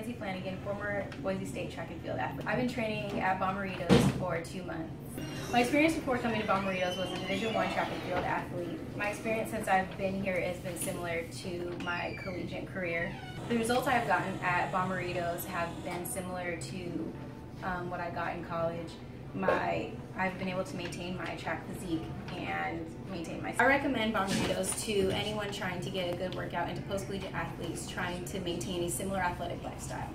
Mackenzie Flannigan, former Boise State track and field athlete. I've been training at Bommarito's for two months. My experience before coming to Bommarito's was a Division One track and field athlete. My experience since I've been here has been similar to my collegiate career. The results I've gotten at Bommarito's have been similar to um, what I got in college. My I've been able to maintain my track physique and maintain my. I recommend Bommarito's to anyone trying to get a good workout and to post collegiate athletes trying to maintain a similar athletic lifestyle.